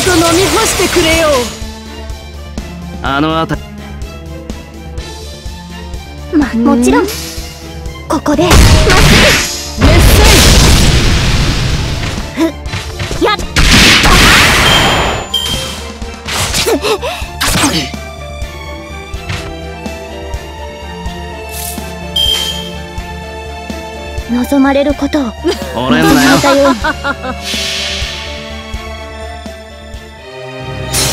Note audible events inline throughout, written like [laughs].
ごと飲み干してくれよ。あの辺り。まもちろん。ここで。まっ。すメッぐやっ望まれることを。折れんなよ [laughs]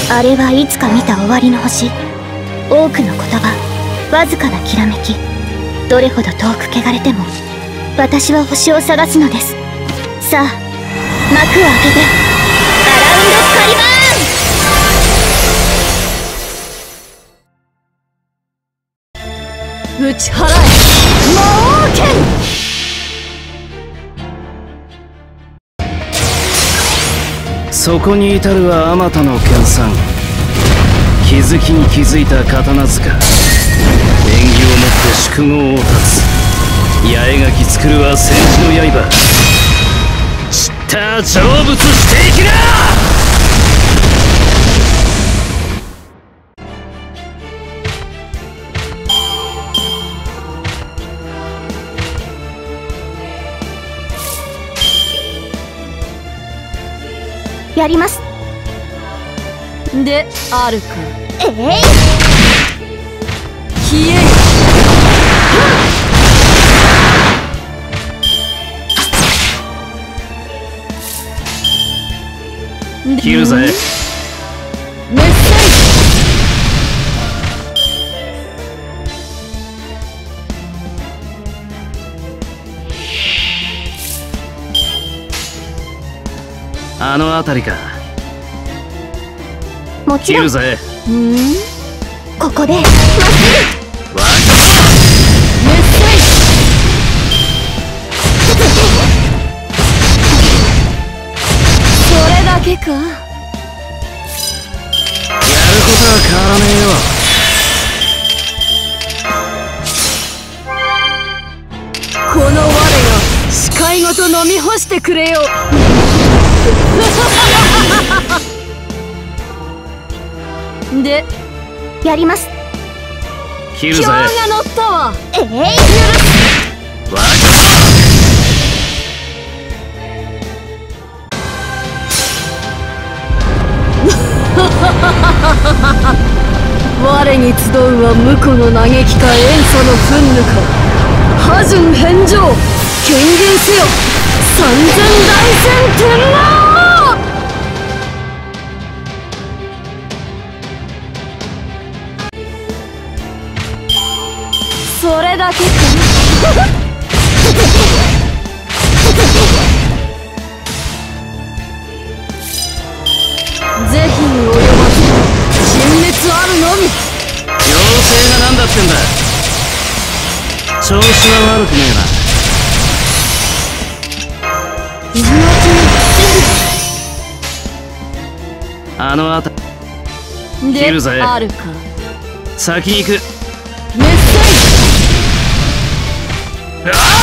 あれはいつか見た終わりの星。多くの言葉わずかなきらめきどれほど遠く汚れても私は星を探すのです。さあ幕を開けて。アラウンドカリバーン!打ち払え。魔王剣!そこに至るはあまたの研鑽。気づきに気づいた刀塚。縁起をもって宿業を断つ。八重垣作るは戦士の刃。散った成仏していきな！やります。であるかええ。消え。よ切るぜあの辺りか。もちろん。切るぜ。イん。ここで。まっわセそれだけか。やることは変わらねえよ。この我が視界ごと飲み干してくれよ [laughs] でやります。切るぜ。今日が乗ったわ。ええわ我に集うは婿の嘆きか塩素の憤怒か。破順返上。権限せよ。三千大戦天皇それだけかぜひに及ばず陳滅あるのみ妖精が何だってんだ調子は悪くね命えなあの辺りに切るぜ。であるか。先に行く。メッセくれて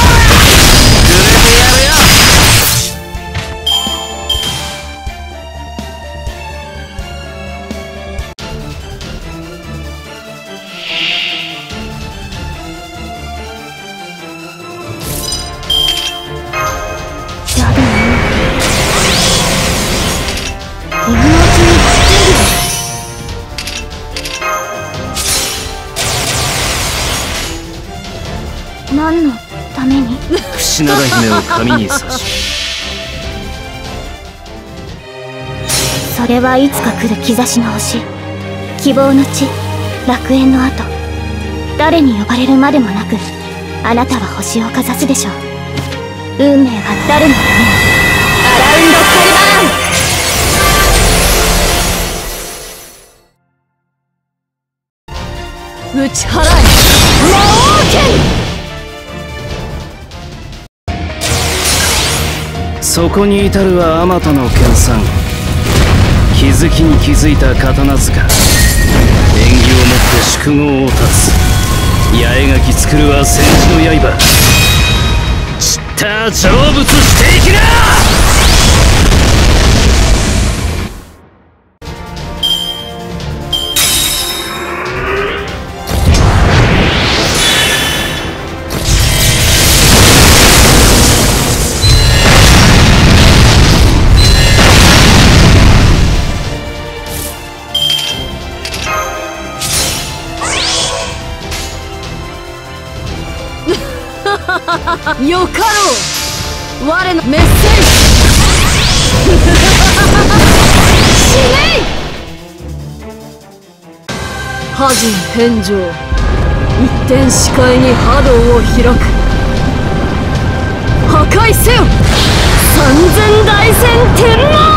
を髪に刺しそれはいつか来る兆しの星希望の地楽園の後誰に呼ばれるまでもなくあなたは星をかざすでしょう運命は誰のためにアラウンドカリバーン打ち払そこに至るはあまたの研鑽。気づきに気づいた刀塚。縁起をもって宿業を断つ。八重垣作るは戦士の刃。散った成仏していきな！よかろう。我のメッセージ。死ねい覇人返上一点視界に波動を開く破壊せよ三千大戦天皇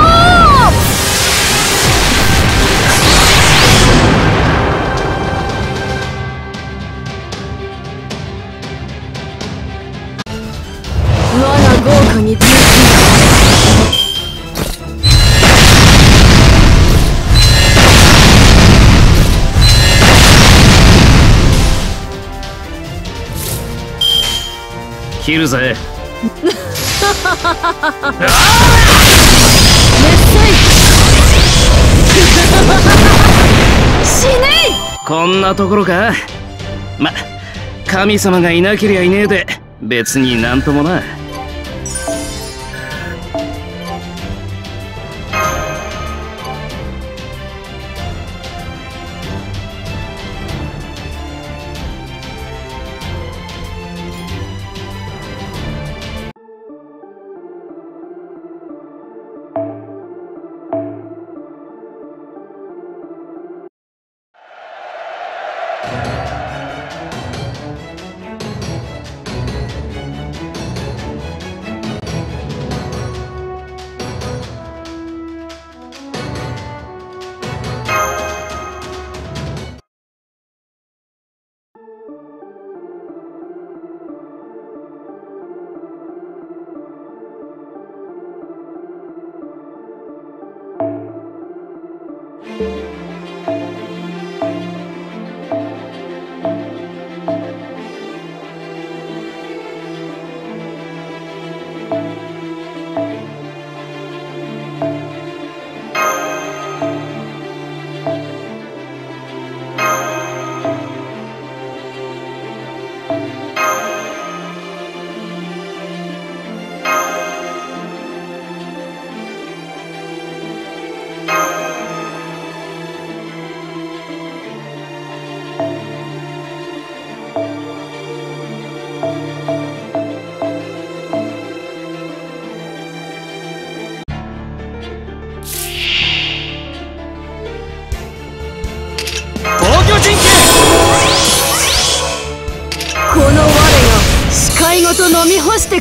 切るぜ。死ねい。こんなところか。ま神様がいなけりゃいねえで。別になんともな。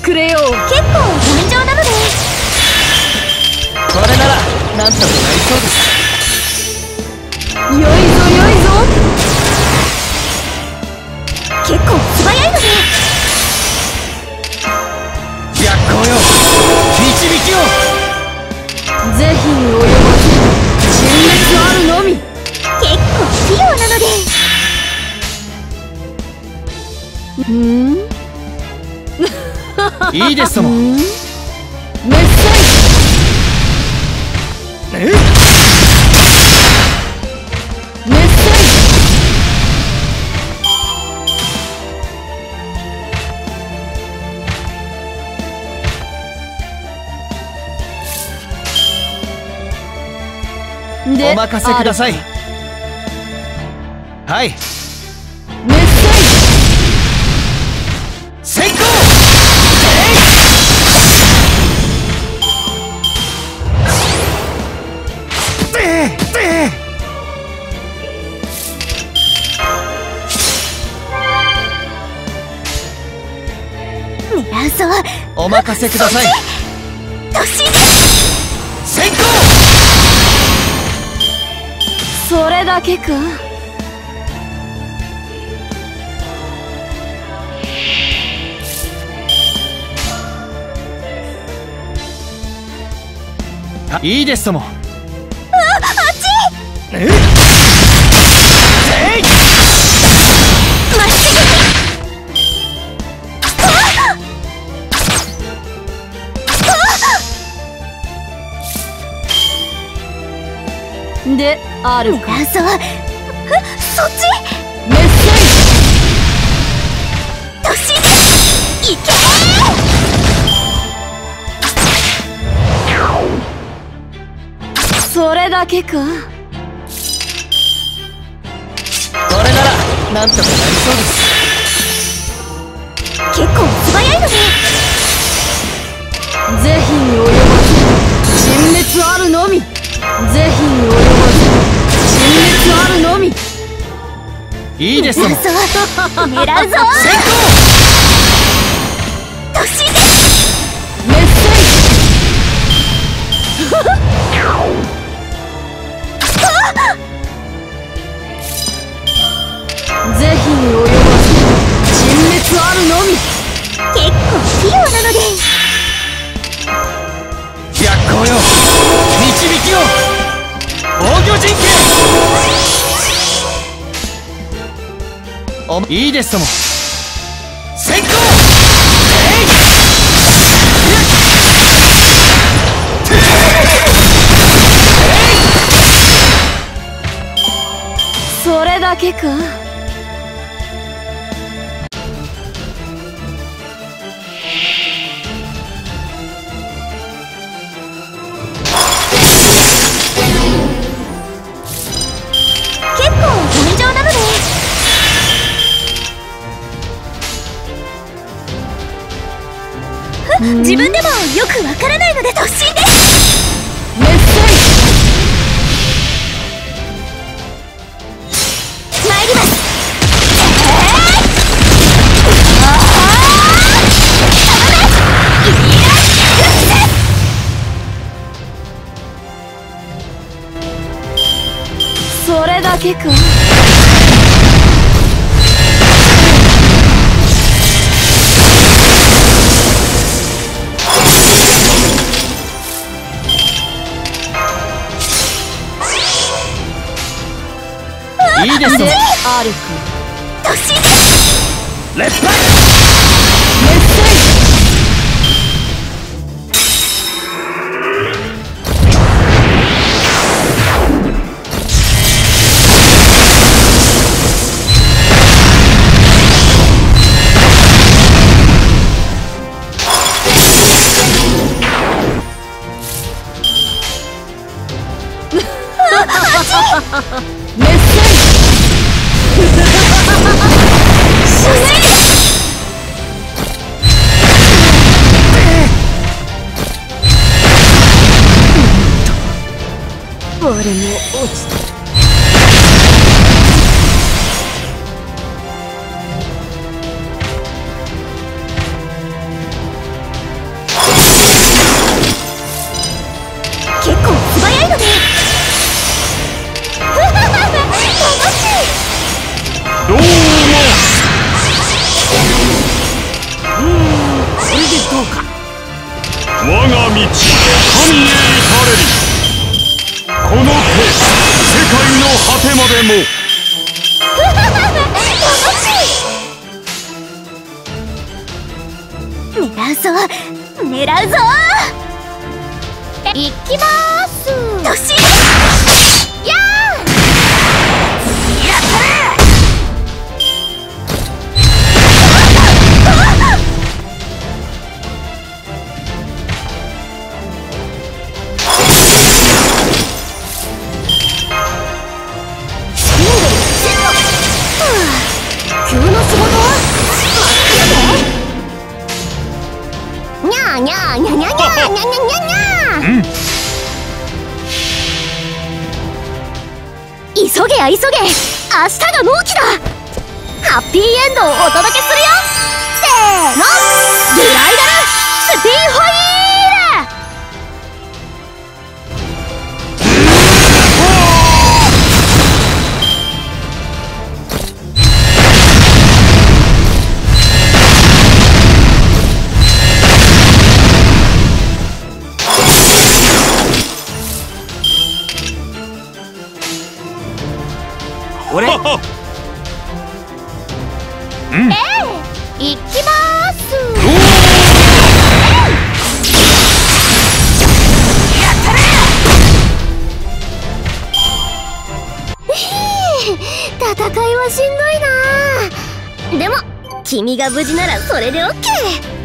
飲みださい。はい。メッセ先行えいえい。狙うぞお任せくださいそれだけか？いいですとも。ああっち！え？であるぐか謎えそっち？メッセ突進いけ！ージそれだけか？これならなんとかなりそうです。結構素早いの及ばず陳滅あるのみ。是非に及ばずいいです。[laughs] 狙う [laughs] ぞ。先突おいいですとも。先行！それだけか。ゃーにゃにゃにゃにゃにゃにゃにゃにゃ急げや急げ明日が納期だハッピーエンドをお届けするよせーのグライダルスピンホイ君が無事ならそれでオッケー。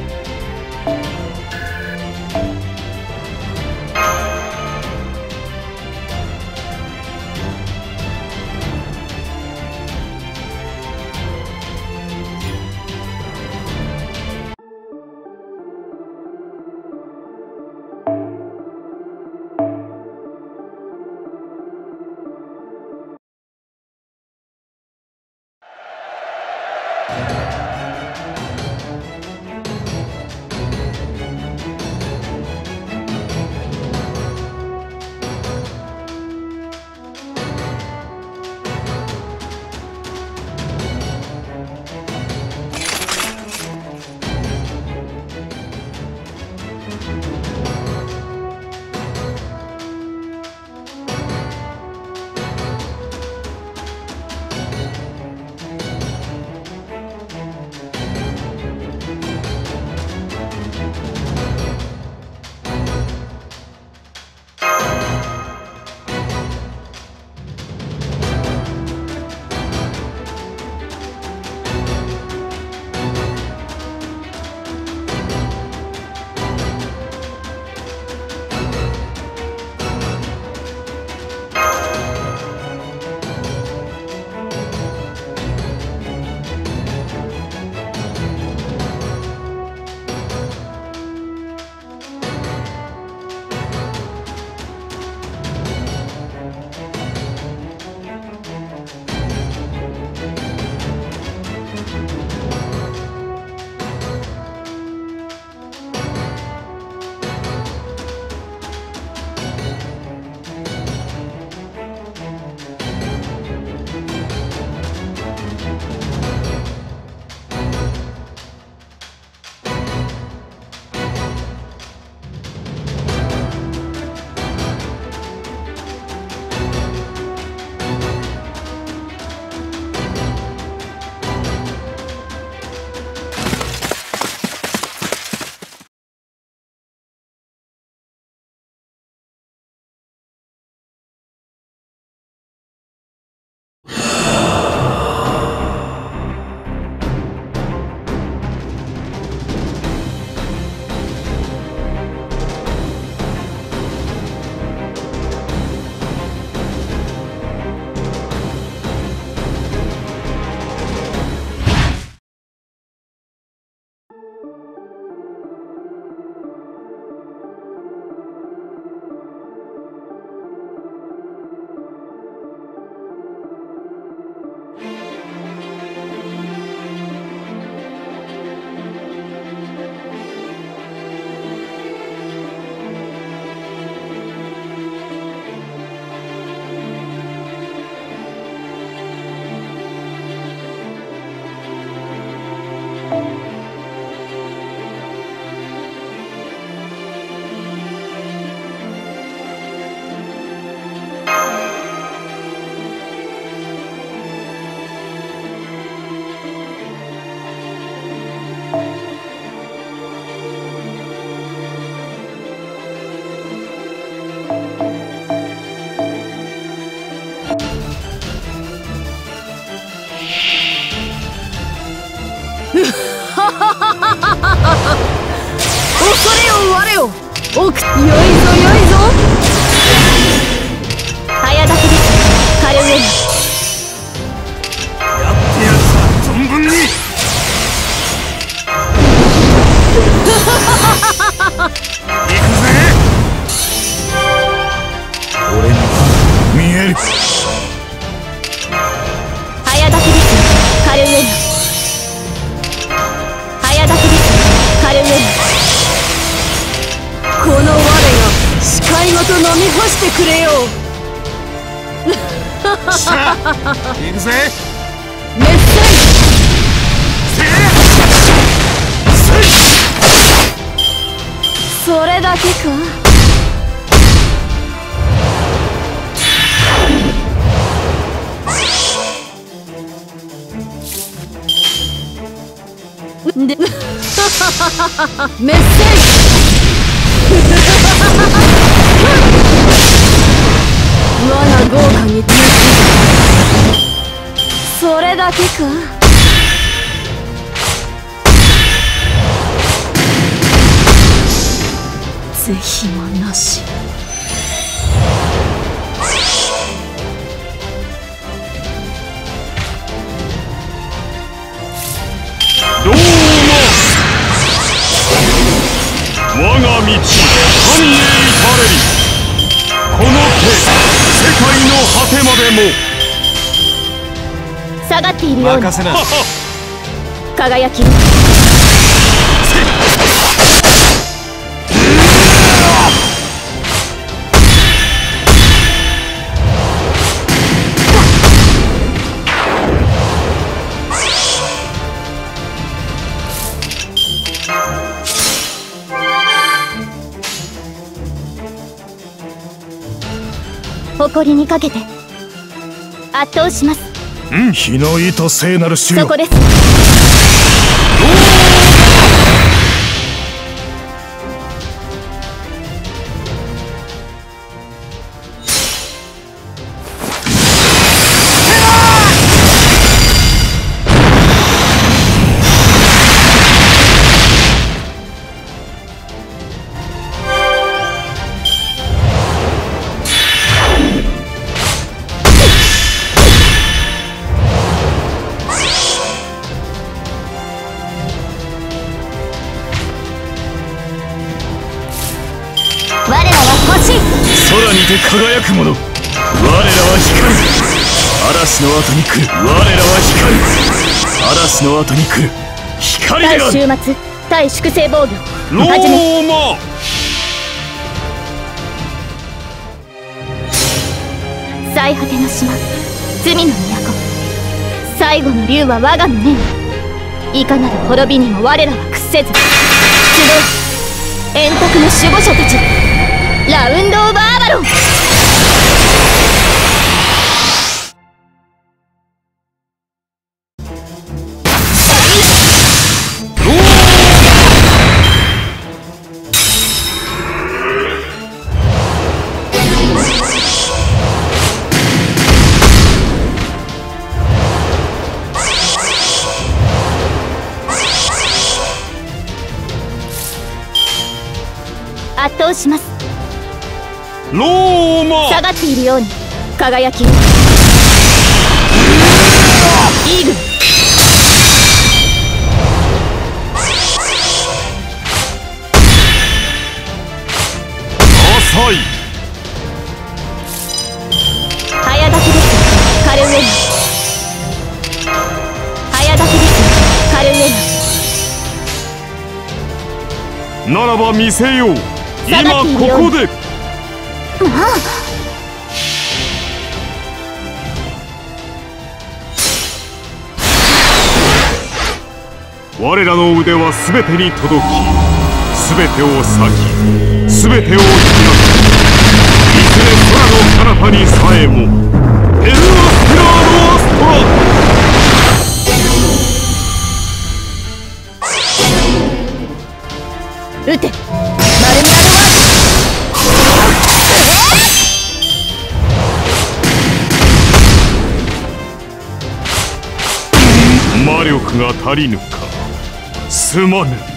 我を奥よいぞよいぞ。み干してくれよ。さあ行くぜ。メッセイそれだけか。[laughs] 豪華につそれだけか。是非もなし。どうも。我が道神へ至れりこの手。界の果てまでも。下がっているように。任せな。[laughs] 輝き誇りにかけて。圧倒します。火の糸聖なる主そこです来る我らは光る。嵐の後に来る光対である終末対粛清防御。ローマ。最果ての島罪の都。最後の竜は我が胸に。いかなる滅びにも我らは屈せず。集う円卓の守護者たち。ラウンド・オブ・アーバロン輝き。イーグル。浅い。早炊きです。カルウェナ早炊きです。カルウェナならば見せよう。今ここで我らの腕は全てに届き全てを裂き全てを開く。いずれ空の彼方にさえもエルアスティラーのアストラ撃て。ドワ魔力が足りぬかすまぬ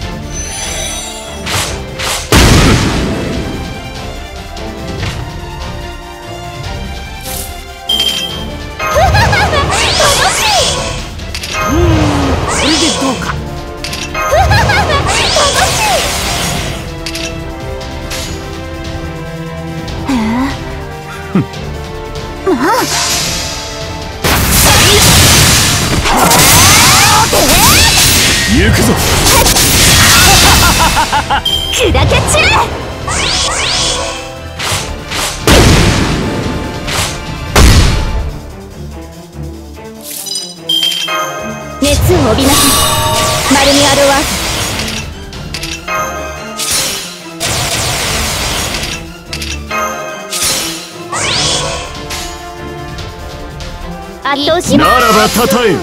たたえ。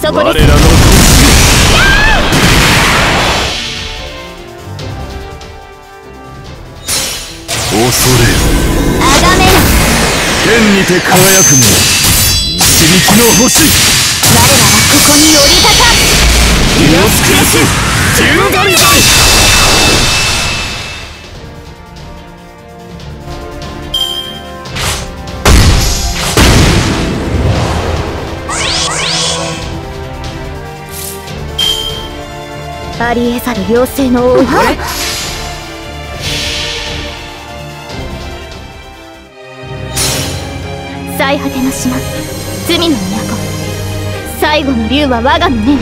そこで我らの恐れあがめよ剣にて輝くも一日の星。我らはここに降り立たイオスクしス十り隊ありえざる妖精の王よ最果ての島罪の都。最後の竜は我が胸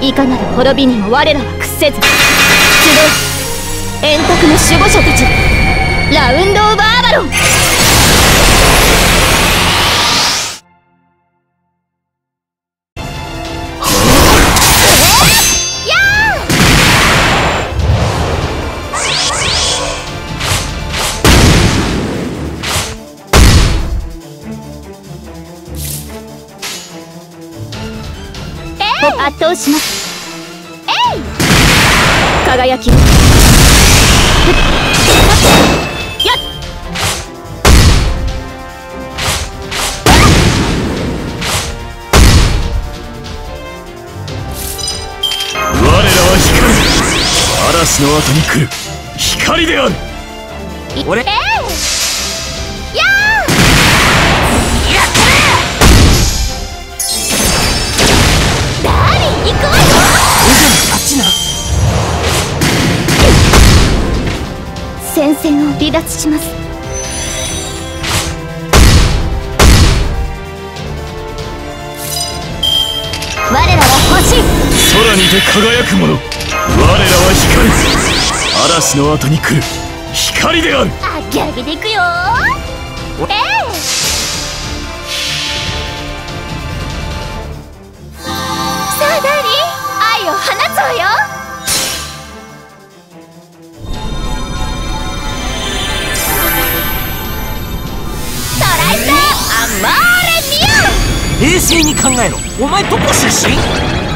いかなる滅びにも我らは屈せず。集う円卓の守護者たち。ラウンド・オブ・アバロン。脱します。我らは星。空にて輝くもの我らは光る。嵐の後に来る。光である。あげあげでいくよ。えいマーレミア冷静に考えろ。お前どこ出身？